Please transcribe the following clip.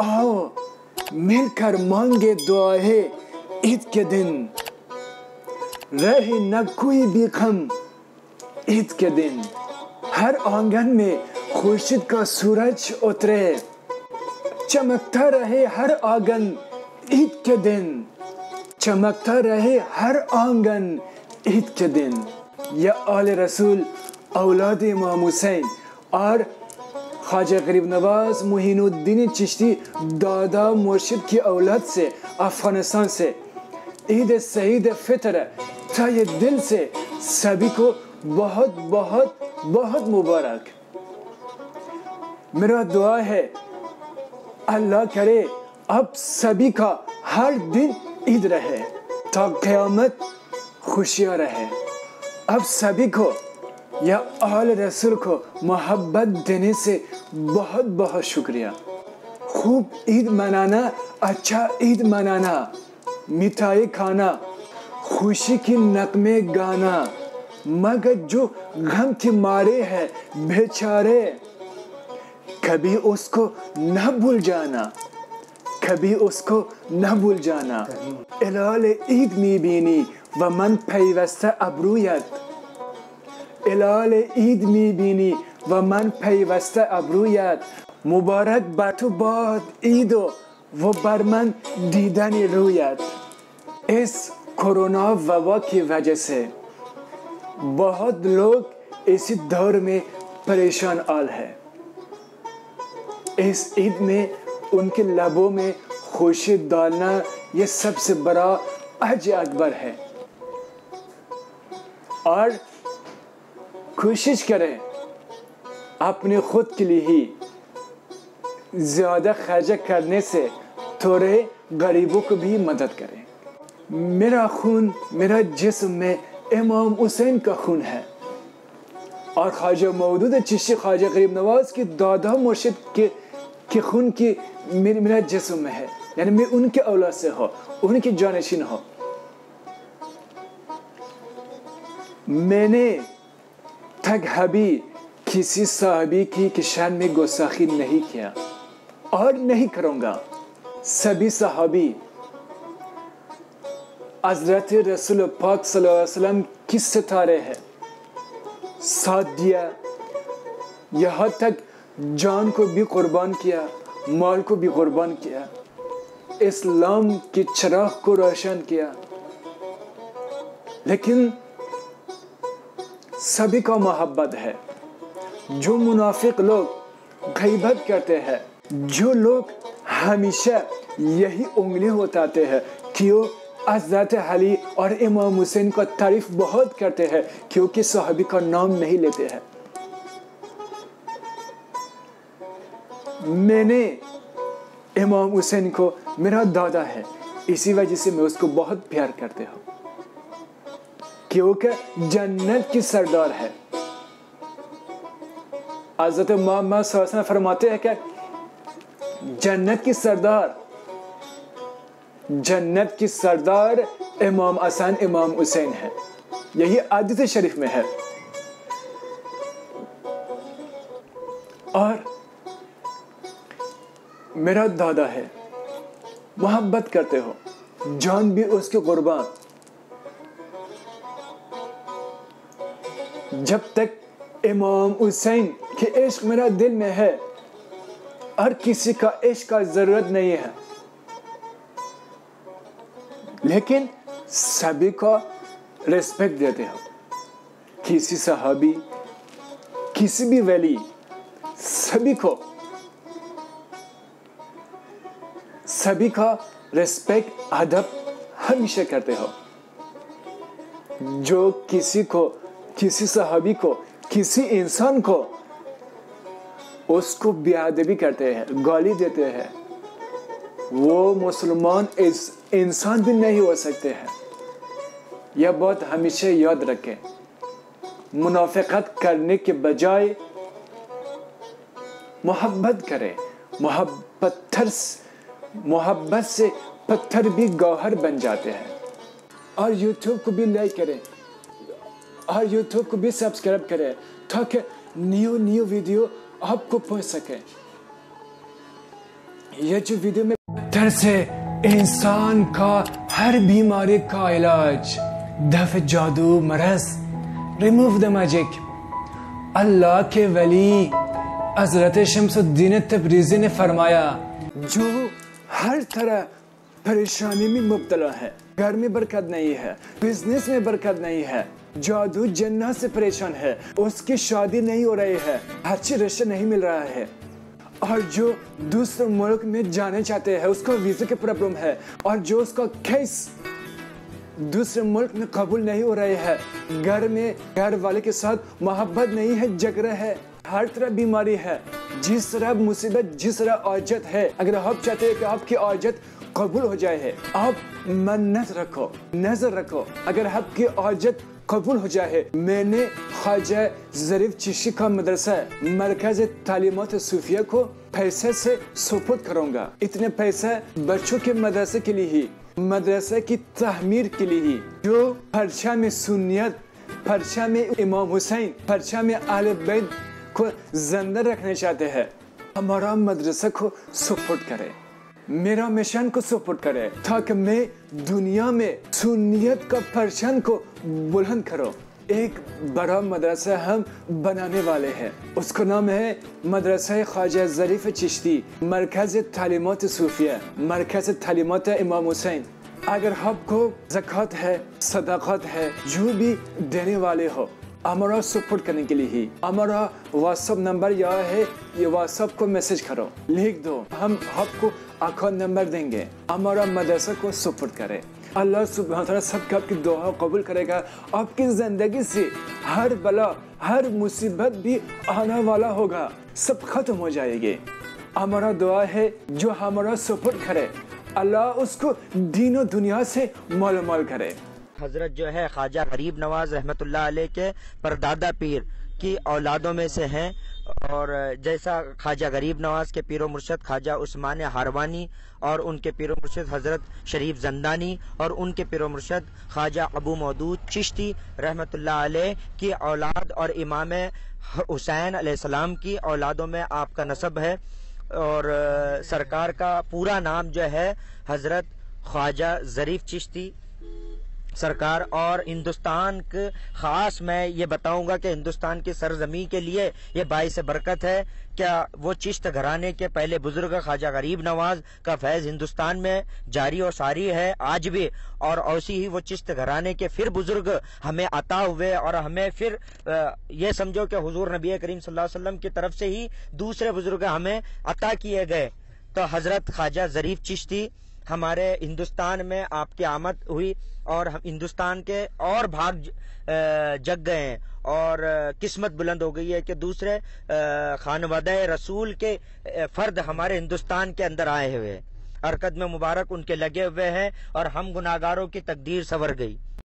आओ, मिलकर मांगे दुआए ईद के दिन। रहे न कोई भी गम ईद के दिन। हर आँगन में खुर्शीद का सूरज उतरे। चमकता रहे हर आँगन ईद के दिन। चमकता रहे हर आँगन ईद के दिन। या आल रसूल, औलाद इमाम हुसैन और ख्वाजा गरीब नवाज़ मोहिनुद्दीन चिश्ती दादा मुर्शिद की औलाद से अफ़गानिस्तान से ईद सईद फितर ये दिल से सभी को बहुत बहुत बहुत मुबारक मेरा दुआ है अल्लाह करे अब सभी का हर दिन ईद रहे तो क़यामत खुशियाँ रहे अब सभी को या आल रसूल को मोहब्बत देने से बहुत बहुत शुक्रिया। खूब ईद मनाना अच्छा ईद मनाना, मिठाई खाना, खुशी की नकमे गाना, मगर जो गम के मारे हैं, बेचारे, कभी उसको न भूल जाना, कभी उसको न भूल जाना। ईद मी बीनी व मन पैवस्त अब्रूयत। इलाल ईद मी बीनी व मन पैवस्त अब्रूयत मुबारक बातु बहुत ईदो वो बरमन दीदान रूयत इस कोरोना वबा की वजह से बहुत लोग इसी दौर में परेशान आल है इस ईद में उनके लबों में खुशी डालना ये सबसे बड़ा अज अकबर है और कोशिश करें अपने खुद के लिए ही ज़्यादा खर्च करने से थोड़े गरीबों को भी मदद करें। मेरा खून, मेरा जिस्म में इमाम हुसैन का खून है। और ख्वाजा मौदूद चिश्ती ख्वाजा गरीब नवाज़ की दादा मुर्शिद के के खून की मेरे, मेरा जिस्म में है। यानी मैं उनके औलाद से हो, उनकी जानशीन हो। मैंने थक हबी किसी साहबी की किशान में गुस्साखी नहीं किया और नहीं करूँगा सभी साहबी हज़रत रसूल पाक वसल्लम किस सितारे हैं साथ दिया यहाँ तक जान को भी कुर्बान किया माल को भी कुर्बान किया इस्लाम की चराग को रोशन किया लेकिन सभी का मोहब्बत है। जो मुनाफिक लोग गईबत करते हैं, जो लोग हमेशा यही उंगली उठाते हैं कि वो हज़रत अली और इमाम हुसैन का तारीफ़ बहुत करते हैं, क्योंकि साहबी का नाम नहीं लेते हैं। मैंने इमाम हुसैन को, मेरा दादा है, इसी वजह से मैं उसको बहुत प्यार करते हूँ। क्योंकि जन्नत की सरदार है। हज़रत मोहम्मद फरमाते हैं क्या? जन्नत की सरदार, जन्नत की सरदार इमाम हसन इमाम हुसैन है। यही आदित शरीफ में है। और मेरा दादा है, मोहब्बत करते हो, जान भी उसके कुर्बान। जब तक इमाम हुसैन के इश्क मेरा दिल में है, हर किसी का इश्क का ज़रूरत नहीं है। लेकिन सभी को रिस्पेक्ट देते हो। किसी सहाबी, किसी भी वैली, सभी को, सभी का रिस्पेक्ट अदब हमेशा करते हो। जो किसी को किसी सहाबी को, किसी इंसान को उसको बेअदबी करते हैं, गाली देते हैं। वो मुसलमान इस इंसान भी नहीं हो सकते हैं। यह बात हमेशा याद रखें। मुनाफिकत करने के बजाय मोहब्बत करें। मोहब्बत मोहब्बत से पत्थर भी गौहर बन जाते हैं। और यूट्यूब को भी लाइक करें। और यूट्यूब को भी सब्सक्राइब करें ताकि न्यू न्यू वीडियो आपको पहुँच सके। ये जो वीडियो में पत्थर से इंसान का हर बीमारी का इलाज। दफ जादू मरस रिमूव द मैजिक अल्लाह के वली हज़रत शमसुद्दीन तबरीजी ने फरमाया जो हर तरह परेशानी में मुबतला है घर में बरकत नहीं है बिज़नेस में बरकत नहीं है जादू जन्ना से परेशान है। उसकी शादी नहीं हो रही है। अच्छी रिश्ता नहीं मिल रहा है। और जो दूसरे मुल्क में जाने चाहते हैं, उसका वीज़ा की प्रॉब्लम है। और जो उसका केस दूसरे मुल्क में कबूल नहीं हो रहे हैं। घर में, घर वाले के साथ मोहब्बत नहीं है, झगड़ा है। हर तरह बीमारी है। जिस तरह मुसीबत, जिस तरह औजत है। अगर आप चाहते हैं कि आपकी औजत कबूल हो जाए है आप मन्नत रखो, नज़र रखो। अगर आपकी औजत कबूल हो जाए मैंने ख्वाजा जरीफ चिशी का मदरसा मरकज तालीमत सूफिया को पैसे से सुपुत करूँगा इतने पैसे बच्चों के मदरसे के लिए ही मदरसे की तहमीर के लिए ही जो फरशा में सुनियत फरशा में इमाम हुसैन फरशा में आल बैद को ज़िंदा रखना चाहते हैं हमारा मदरसा को सपोर्ट करे मेरा मिशन को सपोर्ट करे, ताकि मैं दुनिया में सुनियत का परचम को बुलंद करो। एक बड़ा मदरसा हम बनाने वाले हैं। उसका नाम है मदरसा ख्वाजा जरीफ चिश्ती, मरकज तालीमत सूफिया, मरकज तालीमत इमाम हुसैन। अगर आपको जक़ात है, सदाकत है, जो भी देने वाले हो हमारा सपोर्ट करने के लिए ही। हमारा व्हाट्सअप नंबर यह है, ये व्हाट्सअप को मैसेज करो। लिख दो, हम आपको अकाउंट नंबर देंगे। हमारा मदरसा को सपोर्ट करें। अल्लाह सुबह सबका आपकी दुआ कबूल करेगा। आपकी ज़िंदगी से हर बला, हर मुसीबत भी आने वाला होगा। सब खत्म हो जाएगी। हमारा दुआ है, जो हमारा सपोर्ट करे। अल्लाह उसको दीनों दुनिया से माल माल करे। हज़रत जो है ख्वाजा गरीब नवाज़ रहमत के परदादा पीर की औलादों में से हैं। और जैसा ख्वाजा गरीब नवाज़ के पीरो मुर्शद ख्वाजा उस्मान हारवानी और उनके पीरो मुर्शद हज़रत शरीफ जंदानी और उनके पीरो मुर्शद ख्वाजा अबू मौदूद चिश्ती रहमत की औलाद और इमाम हुसैन सलाम की औलादों में आपका नसब है। और सरकार का पूरा नाम जो है हज़रत ख्वाजा जरीफ चिश्ती सरकार और हिंदुस्तान के, खास मैं ये बताऊँगा कि हिंदुस्तान की सरजमी के लिए ये बाईस बरकत है। क्या वो चिश्त घराने के पहले बुज़ुर्ग ख्वाजा गरीब नवाज़ का फैज हिंदुस्तान में जारी और सारी है? आज भी। और ऐसी ही वो चिश्त घराने के फिर बुज़ुर्ग हमें अता हुए और हमें फिर ये समझो कि हुजूर नबी करीम वसल्लम की तरफ़ से ही दूसरे बुज़ुर्ग हमें अता किए गए। तो हज़रत ख्वाजा जरीफ चिश्ती हमारे हिंदुस्तान में आपकी आमद हुई और हम हिंदुस्तान के और भाग जग गए हैं और किस्मत बुलंद हो गई है कि दूसरे खानवद रसूल के फर्द हमारे हिंदुस्तान के अंदर आए हुए हैं। हरकत में मुबारक उनके लगे हुए हैं और हम गुनागारों की तकदीर सवर गई।